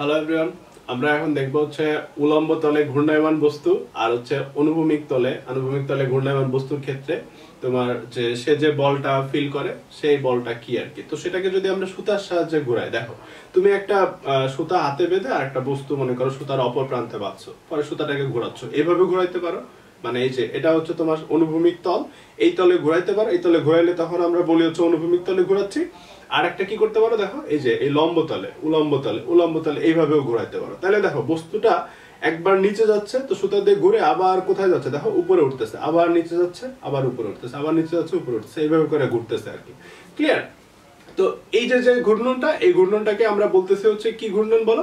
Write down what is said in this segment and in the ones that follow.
Hello everyone আমরা এখন দেখব হচ্ছে উলম্ব তলে ঘূর্ণায়মান বস্তু আর হচ্ছে অনুভূমিক তলে অনুভূমিক তলে ঘূর্ণায়মান বস্তুর ক্ষেত্রে তোমার যে, সে যে বলটা ফিল করে, সেই বলটা কি আর কি? তো সেটাকে যদি আমরা সুতার সাহায্যে ঘুরাই, দেখো, তুমি একটা সুতা হাতে বেঁধে আর একটা বস্তু মনে করো সুতার অপর প্রান্তে বাঁধছো, পরে সুতাটাকে ঘোরাচ্ছ। এভাবে ঘোরাইতে পারো? মানে এই যে, এটা হচ্ছে তোমার অনুভূমিক তল, এই তলে ঘোরাইতে পারো, এই তলে ঘোরাইলে তখন আমরা বলি হচ্ছে অনুভূমিক তলে ঘোরাচ্ছি। আর একটা কি করতে পারো দেখো, এই যে, এই লম্ব তলে, উলম্ব তলে উলম্ব তলে এইভাবেও ঘোরাইতে পারো। তাহলে দেখো, বস্তুটা একবার নিচে যাচ্ছে, তো সুতা দিয়ে ঘুরে আবার কোথায় যাচ্ছে? দেখো, উপরে উঠতেছে, আবার নিচে যাচ্ছে, আবার উপরে উঠতেছে, আবার নিচে যাচ্ছে, উপরে উঠতেছে, এইভাবে করে ঘুরতেছে আর কি। ক্লিয়ার তো এই যে যে ঘূর্ণনটা, এই ঘূর্ণনটাকে আমরা বলতেছি হচ্ছে কি ঘূর্ণন বলো?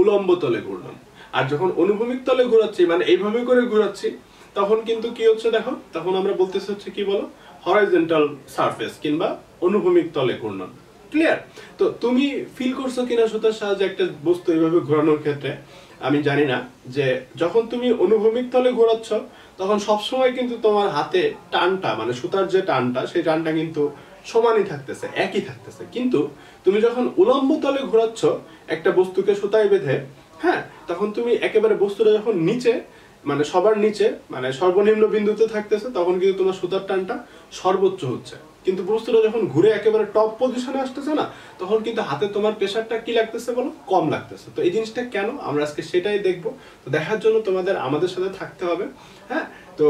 উলম্ব তলে ঘূর্ণন। আর যখন অনুভূমিক তলে ঘোরাচ্ছি মানে এইভাবে করে ঘোরাচ্ছি, তখন কিন্তু কি হচ্ছে দেখো? তখন আমরা বলতেছি হচ্ছে কি বলো? হরাইজেন্টাল সারফেস কিংবা অনুভূমিক তলে ঘূর্ণন। ক্লিয়ার তো তুমি ফিল করছ কিনা সুতার সাহায্যে একটা বস্তু এইভাবে ঘোরানোর ক্ষেত্রে, আমি জানি না, যে যখন তুমি অনুভূমিক তলে ঘোরাচ্ছ, তখন সবসময় কিন্তু তোমার হাতে টানটা মানে সুতার যে টানটা, সেই টানটা কিন্তু সমানই থাকতেছে, একই থাকতেছে। কিন্তু তুমি যখন উলম্ব তলে ঘোরাচ্ছ, একটা বস্তুকে সুতায় বেঁধে হ্যাঁ তখন তুমি একেবারে বস্তুটা যখন নিচে মানে সবার নিচে মানে সর্বনিম্ন বিন্দুতে থাকতেছে, তখন কিন্তু তোমার সুতার টানটা সর্বোচ্চ হচ্ছে। কিন্তু বস্তুটা যখন ঘুরে একেবারে টপ পজিশনে আসতেছে না, তখন কিন্তু হাতে তোমার প্রেশারটা কি লাগতেছে বলো? কম লাগতেছে। তো এই জিনিসটা কেন? আমরা আজকে সেটাই দেখব। তো দেখার জন্য তোমাদের, আমাদের সাথে থাকতে হবে হ্যাঁ? তো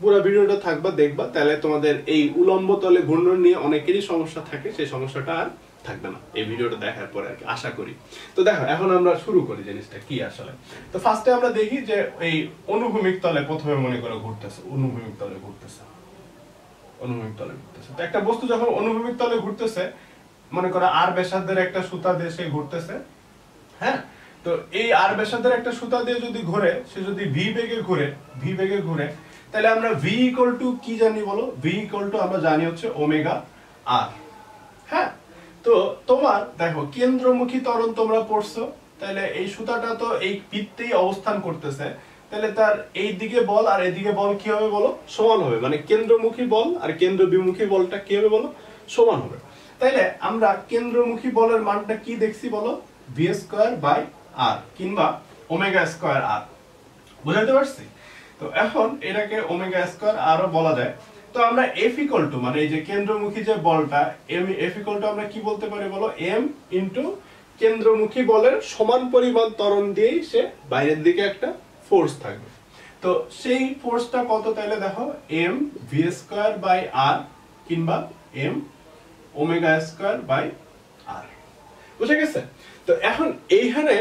পুরো ভিডিওটা থাকবা, দেখবা। তাহলে তোমাদের এই উলম্ব তলে ঘূর্ণন নিয়ে অনেকেরই সমস্যা থাকে, সেই সমস্যাটা আর থাকবে না। এই ভিডিওটা দেখার পরে আর কি, আশা করি। তো দেখো, এখন আমরা শুরু করি জিনিসটা, কি আসলে? তো ফার্স্টে আমরা দেখি যে এই অনুভূমিক তলে প্রথমে মনে করে ঘুরতেছে, অনুভূমিক তলে ঘুরতেছে। অনুভূমিক তলে ঘুরতেছে। তো একটা বস্তু যখন অনুভূমিক তলে ঘুরতেছে, মনে করো আর ব্যাসার্ধের একটা সুতা দিয়ে সে ঘুরতেছে হ্যাঁ? তো এই আর ব্যাসার্ধের একটা সুতা দিয়ে যদি ঘুরে, সে যদি ভি বেগে ঘুরে ভি বেগে ঘুরে, তাহলে আমরা ভি ইকুয়াল টু কি জানি বলো? ভি ইকুয়াল টু আমরা জানি হচ্ছে ওমেগা আর হ্যাঁ? তো তোমার, দেখো, কেন্দ্রমুখী ত্বরণ তোমরা পড়ছো, তাহলে এই সুতাটা তো এই বৃত্তেই অবস্থান করতেছে। তাহলে তার এই দিকে বল আর এদিকে বল কি হবে বলো? সমান হবে। মানে কেন্দ্রমুখী বল আর কেন্দ্র বিমুখী বলটা কি হবে বলো? সমান হবে। তাইলে আমরা কেন্দ্রমুখী বলের মানটা কি দেখছি বলো? ভি স্কোয়ার বাই আর কিংবা ওমেগা স্কোয়ার আর বুঝাতে পারছি? তো এখন এটাকে ওমেগা স্কোয়ার আরও বলা যায়। তো আমরা এফ ইকুয়াল টু মানে এই যে কেন্দ্রমুখী যে বলটা এম এফ ইকুয়াল টু আমরা কি বলতে পারি বলো? এম ইনটু কেন্দ্রমুখী বলের সমান পরিমাণ ত্বরণ দিয়েই সে বাইরের দিকে একটা ফোর্স থাকবে। তো সেই ফোর্সটা কত তাহলে দেখো? M V square by R কিংবা M omega square by R বুঝে গেছে? তো এখন এইখানে,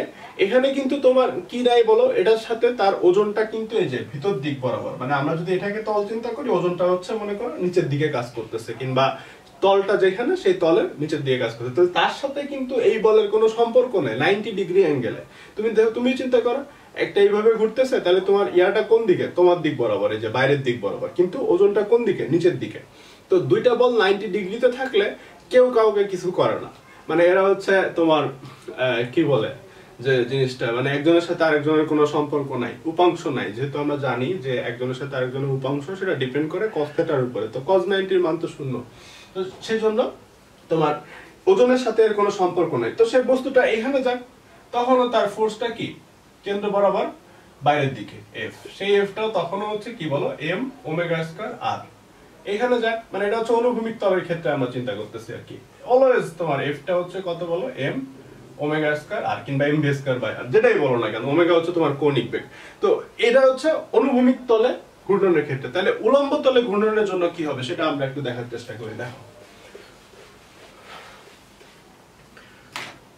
এখানে কিন্তু তোমার কি দেয় বলো? এটার সাথে তার ওজনটা কিন্তু এই যে ভিতর দিক বরাবর। মানে আমরা যদি এটাকে তল চিন্তা করি, ওজনটা হচ্ছে মনে করো নিচের দিকে কাজ করতেছে কিংবা তলটা যেখানে, সেই তলের নিচের দিকে কাজ করতেছে। তো তার সাথে কিন্তু এই বলের কোনো সম্পর্ক নেই নাইনটি ডিগ্রি অ্যাঙ্গেলে তুমি দেখো তুমি চিন্তা করো একটা এইভাবে ঘুরতেছে, তাহলে তোমার ইয়াটা কোন দিকে? তোমার দিক বরাবর যে বাইরের দিক বরাবর। কিন্তু ওজনটা কোন দিকে? নিচের দিকে। তো দুইটা বল নাইনটি ডিগ্রিতে থাকলে কেউ কাউকে কিছু করে না। মানে এরা হচ্ছে তোমার কি বলে? যে জিনিসটা মানে একজনের সাথে আরেকজনের কোনো সম্পর্ক নাই, উপাংশ নাই। যেহেতু আমরা জানি যে একজনের সাথে আরেকজনের উপাংশ, সেটা ডিপেন্ড করে কস থেটার উপরে। তো কস নাইনটির মান তো শূন্য। তো সেই জন্য তোমার ওজনের সাথে এর কোনো সম্পর্ক নাই। তো সেই বস্তুটা এখানে যাক, তখনও তার ফোর্সটা কি? কেন্দ্র বরাবর বাইরের দিকে এফ সেই এফটাও তখনও হচ্ছে কি বলো? এম ওমেগা স্কয়ার আর এখানে যাক মানে এটা হচ্ছে অনুভূমিক তলের ক্ষেত্রে আমরা চিন্তা করতেছি আর কি। অলওয়েজ তোমার এফটা হচ্ছে কত বলো? এম ওমেগা স্কয়ার আর কিংবা এম যেটাই বলো না কেন ওমেগা হচ্ছে তোমার বেগ। তো এটা হচ্ছে অনুভূমিক তলে ঘূর্ণনের ক্ষেত্রে। তাহলে উলম্ব তলে ঘূর্ণনের জন্য কি হবে সেটা আমরা একটু দেখার চেষ্টা করি, দেখো।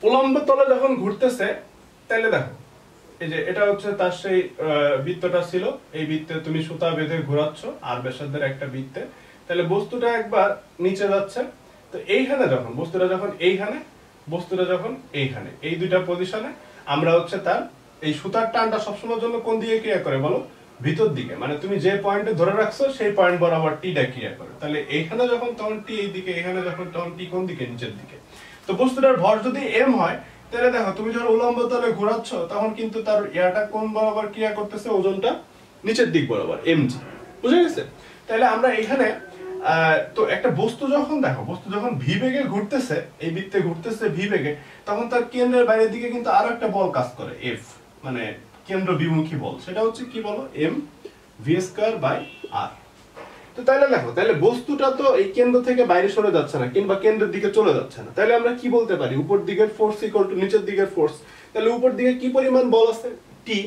উলম্ব তলে যখন ঘুরতেছে, তাহলে দেখো এই যে এটা হচ্ছে তার সেই বৃত্তটা ছিল। এই বৃত্তে তুমি সুতা বেঁধে ঘোরাচ্ছ আর ব্যাসার্ধের একটা বৃত্তে। তাহলে বস্তুটা একবার নিচে যাচ্ছে। তো এইখানে যখন, বস্তুটা যখন এইখানে, বস্তুটা যখন এইখানে, এই দুইটা পজিশনে আমরা হচ্ছে তার এই সুতার টানটা সবসময়ের জন্য কোন দিকে ক্রিয়া করে বলো? ভিতর দিকে। মানে তুমি যে পয়েন্টে ধরে রাখছো, সেই পয়েন্ট বরাবর টিটা ক্রিয়া করে। তাহলে এইখানে যখন তখন টি এই দিকে এখানে যখন তখন টি কোন দিকে? নিচের দিকে। তো বস্তুটার ভর যদি এম হয় তাহলে দেখো, তুমি যখন উলম্ব তলে ঘোরাচ্ছ, তখন কিন্তু তার ইয়াটা কোন বরাবর ক্রিয়া করতেছে? ওজনটা নিচের দিক বরাবর এম জি বুঝে গেছে? তাহলে আমরা এখানে তো একটা বস্তু যখন দেখো, বস্তু যখন ভি বেগে ঘুরতেছে, এই বৃত্তে ঘুরতেছে ভি বেগে তখন তার কেন্দ্রের বাইরের দিকে কিন্তু আরও একটা বল কাজ করে এফ মানে কেন্দ্র বিমুখী বল। সেটা হচ্ছে কি বলো? M V square by R তো তাহলে দেখো তাহলে বস্তুটা তো এই কেন্দ্র থেকে বাইরে সরে যাচ্ছে না, কিংবা কেন্দ্রের দিকে চলে যাচ্ছে না। তাহলে আমরা কি বলতে পারি? উপর দিকের ফোর্স ইকুয়াল টু নিচের দিকের ফোর্স তাহলে উপর দিকে কি পরিমাণ বল আছে? টি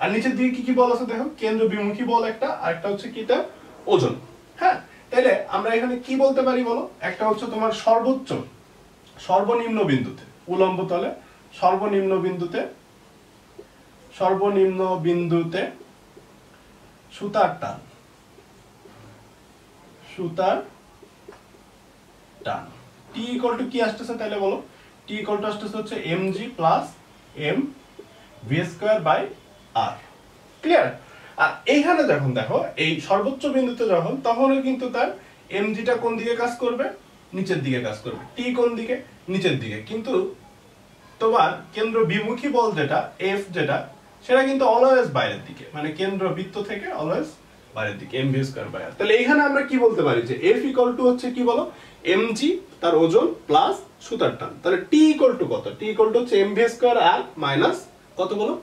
আর নিচের দিকে কি কি বল আছে দেখো? কেন্দ্র বিমুখী বল একটা, আর একটা হচ্ছে কি এটা? ওজন। হ্যাঁ? তাহলে আমরা এখানে কি বলতে পারি বলো? একটা হচ্ছে তোমার সর্বোচ্চ, সর্বনিম্ন বিন্দুতে, উলম্ব তলে, সর্বনিম্ন বিন্দুতে সর্বনিম্ন বিন্দুতে সুতার টান। সুতার টান। টি ইকুয়াল টু কি আসতেছে তাহলে বলো? টি ইকুয়াল টু আসতেছে হচ্ছে M G plus M V square by R clear আর এইখানে যখন দেখো, এই সর্বোচ্চ বিন্দুতে যখন তখনও কিন্তু তার এম জিটা কোন দিকে কাজ করবে? নিচের দিকে কাজ করবে। টি কোন দিকে? নিচের দিকে। কিন্তু তোমার কেন্দ্র বিমুখী বল যেটা এফ যেটা, সেটা কিন্তু অলওয়েজ বাইরের দিকে। মানে কেন্দ্র বৃত্ত থেকে অলওয়েজ বাইরের দিকে এম ভি স্কয়ার বাই তাহলে এখানে আমরা কি বলতে পারি? যে এফ ইকুয়াল টু হচ্ছে কি বলো? এম জি তার ওজন প্লাস সুতার টান। তাহলে টি ইকুয়াল টু কত? টি ইকুয়াল টু হচ্ছে M V square R minus কত বলো?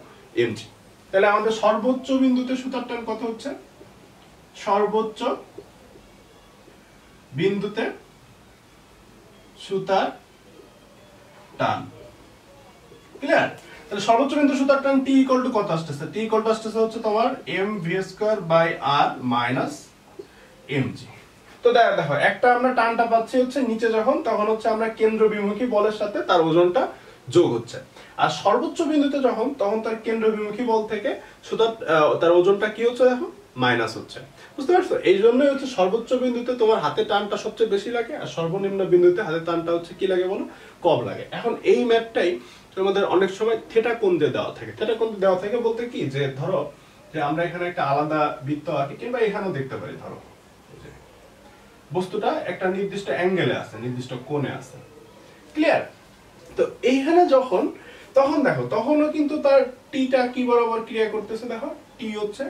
এম জি তাহলে আমাদের সর্বোচ্চ বিন্দুতে সুতার টান কত হচ্ছে? সর্বোচ্চ বিন্দুতে সুতার টান। ক্লিয়ার তাহলে সর্বোচ্চ বিন্দু সুতার টান টি ইকুয়াল টু কত আসতেছে? টি ইকুয়াল টু আসতেছে হচ্ছে তোমার M V square by R minus M G তো দেখা, দেখো, একটা আমরা টানটা পাচ্ছি হচ্ছে নিচে যখন, তখন হচ্ছে আমরা কেন্দ্র বিমুখী বলের সাথে তার ওজনটা যোগ হচ্ছে। আর সর্বোচ্চ বিন্দুতে যখন, তখন তার কেন্দ্র বিমুখী বল থেকে সুতার তার ওজনটা কি হচ্ছে দেখো? মাইনাস হচ্ছে। বুঝতে পারছ? এই জন্যই হচ্ছে সর্বোচ্চ বিন্দুতে তোমার হাতে টানটা সবচেয়ে বেশি লাগে, আর সর্বনিম্ন বিন্দুতে হাতে টানটা হচ্ছে কি লাগে বলো? কম লাগে। এখন এই ম্যাপটাই তোমাদের অনেক সময় থেটা কোণ দিয়ে দেওয়া থাকে। থেটা দিয়ে দেওয়া থাকে বলতে কি? যে ধরো, যে আমরা এখানে একটা আলাদা বৃত্ত আঁকি, কিংবা এখানেও দেখতে পারি, ধরো। বস্তুটা একটা নির্দিষ্ট অ্যাঙ্গেলে আছে, নির্দিষ্ট কোণে আছে। ক্লিয়ার তো এইখানে যখন, তখন দেখো, তখনও কিন্তু তার টিটা কি বরাবর ক্রিয়া করতেছে, দেখো? টি হচ্ছে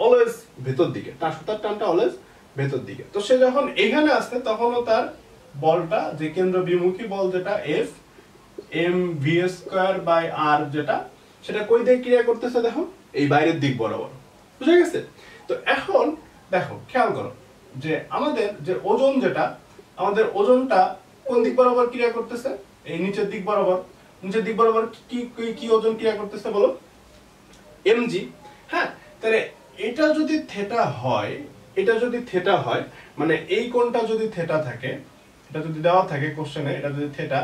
অলওয়েজ ভেতর দিকে, তার সুতার টানটা অলওয়েজ ভেতর দিকে। তো সে যখন এখানে আসছে, তখনও তার বলটা, যে কেন্দ্র বিমুখী বল যেটা F M V square by R যেটা, সেটা কই দিয়ে ক্রিয়া করতেছে দেখো? এই বাইরের দিক বরাবর। বুঝে গেছে? তো এখন দেখো, খেয়াল করো, যে আমাদের যে ওজন যেটা, আমাদের ওজনটা কোন দিক বরাবর ক্রিয়া করতেছে? এই নিচের দিক বরাবর। নিচের দিক বরাবর কি, কি- কি ওজন ক্রিয়া করতেছে বলো? এমজি হ্যাঁ? তাহলে এটা যদি থেটা হয়, এটা যদি থেটা হয় মানে এই কোণটা যদি থেটা থাকে, এটা যদি দেওয়া থাকে কোশ্চেনে এটা যদি থেটা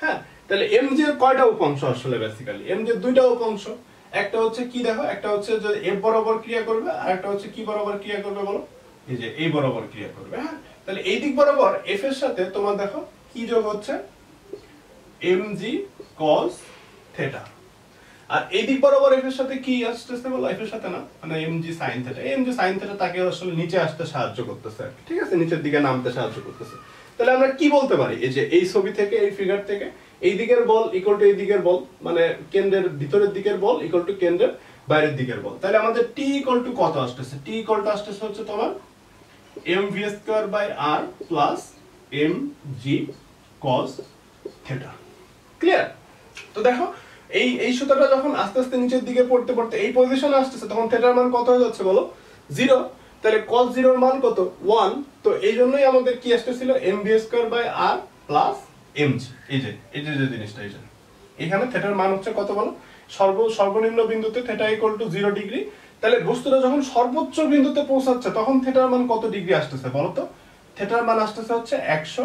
হ্যাঁ? তাহলে এমজি এর কয়টা উপাংশ আসলে বেসিক্যালি এমজি এর দুইটা উপাংশ, একটা হচ্ছে কি দেখো, একটা হচ্ছে যে এফ বরাবর ক্রিয়া করবে, আর একটা হচ্ছে কি বরাবর ক্রিয়া করবে বলো? এই যে এই বরাবর ক্রিয়া করবে হ্যাঁ? তাহলে এই দিক বরাবর এফ এর সাথে তোমার দেখো, কি যোগ হচ্ছে? এম জি কস থেটা আর এই দিক বরাবর এফ এর সাথে কি আসতেছে বলো? এফ এর সাথে না? মানে M G sine theta M G sine theta তাকে আসলে নিচে আসতে সাহায্য করতেছে ঠিক আছে? নিচের দিকে নামতে সাহায্য করতেছে। তাহলে আমরা কি বলতে পারি? এই যে এই ছবি থেকে, এই ফিগার থেকে, এই দিকের বল ইকুয়াল টু এই দিকের বল মানে কেন্দ্রের ভিতরের দিকের বল ইকুয়াল টু কেন্দ্রের বাইরের দিকের বল। তাহলে আমাদের টি ইকুয়াল টু কত আসতেছে? টি ইকুয়াল টু আসতেছে হচ্ছে তোমার M V square by R plus M G cos theta clear তো দেখো এই এই সুতাটা যখন আস্তে আস্তে নিচের দিকে পড়তে পড়তে এই পজিশনে আসতেছে, তখন থেটার মান কত হয়ে যাচ্ছে বলো? জিরো তাহলে cos জিরোর মান কত? ওয়ান তো এই জন্যই আমাদের কি আসতেছিল? M B square by R plus M G এই যে এই যে জিনিসটা, এই যে। এখানে থেটার মান হচ্ছে কত বলো? সর্ব, সর্বনিম্ন বিন্দুতে theta equal to zero degree তাহলে বস্তুটা যখন সর্বোচ্চ বিন্দুতে পৌঁছাচ্ছে, তখন থেটার মান কত ডিগ্রি আসতেছে বলো তো? থেটার মান আসতেছে হচ্ছে একশো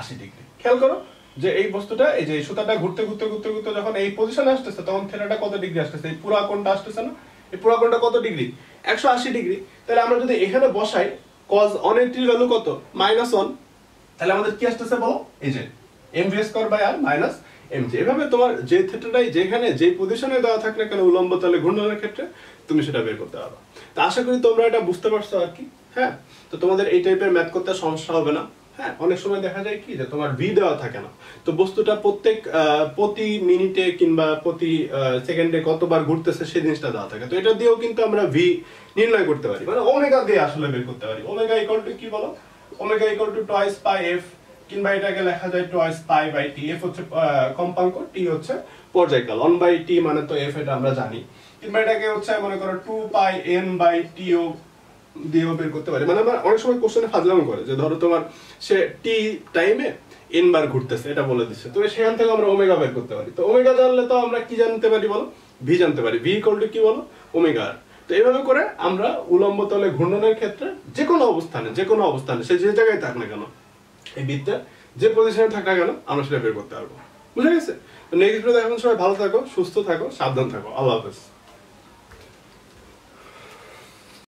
আশি ডিগ্রি খেয়াল করো যে এই বস্তুটা, এই যে সুতাটা ঘুরতে ঘুরতে ঘুরতে ঘুরতে যখন এই পজিশনে আসতেছে, তখন থেটাটা কত ডিগ্রি আসতেছে? এই পুরা কোণটা আসতেছে না? এই পুরা কোণটা কত ডিগ্রি একশো আশি ডিগ্রি তাহলে আমরা যদি এখানে বসাই কজ অন এর ভ্যালু কত? মাইনাস ওয়ান তাহলে আমাদের কি আসতেছে বলো? এই যে M V square by R minus M G এভাবে তোমার যে থেটাটাই যেখানে, যে পজিশনে দেওয়া থাকলে কেন, উলম্ব তাহলে ঘূর্ণনের ক্ষেত্রে তুমি সেটা বের করতে পারবে। তো আশা করি তোমরা এটা বুঝতে পারছ আর কি হ্যাঁ? তো তোমাদের এই টাইপের ম্যাথ করতে সমস্যা হবে না। হ্যাঁ অনেক সময় দেখা যায় কি যে তোমার ভি দেওয়া থাকে না। তো বস্তুটা প্রত্যেক প্রতি মিনিটে কিংবা প্রতি সেকেন্ডে কতবার ঘুরতেছে সেই জিনিসটা দেওয়া থাকে। তো এটা দিয়েও কিন্তু আমরা ভি নির্ণয় করতে পারি। মানে ওমেগা দিয়ে আসলে বের করতে পারি। ওমেগা ইকুয়াল টু কি বলো? Omega equal to twice pi F কিংবা এটাকে লেখা যায় twice pi by T F হচ্ছে কম্পাঙ্ক টি হচ্ছে পর্যায়কাল। ওয়ান বাই টি মানে তো এফ এটা আমরা জানি। কিংবা এটাকে হচ্ছে, মনে করো two pi N by T ও দিয়েও বের করতে পারি। মানে আমরা অনেক সময় কোশ্চেনে ফাজলাম করে যে ধরো তোমার সে টি টাইমে এন বার ঘুরতেছে, এটা বলে দিচ্ছে। তো সেখান থেকে আমরা ওমেগা বের করতে পারি। তো ওমেগা জানলে তো আমরা কি জানতে পারি বলো? ভি জানতে পারি। ভি ইকুয়াল টু কি বলো? ওমেগা আর তো এইভাবে করে আমরা উলম্ব তলে ঘূর্ণনের ক্ষেত্রে যে কোনো অবস্থানে, যে কোনো অবস্থানে, সে যে জায়গায় থাক না কেন, এই বৃত্তে যে পজিশনে থাক না কেন, আমরা সেটা বের করতে পারব। বুঝে গেছে? নেক্সট ভিডিও এখন সবাই ভালো থাকো, সুস্থ থাকো, সাবধান থাকো। আল্লাহ হাফেজ।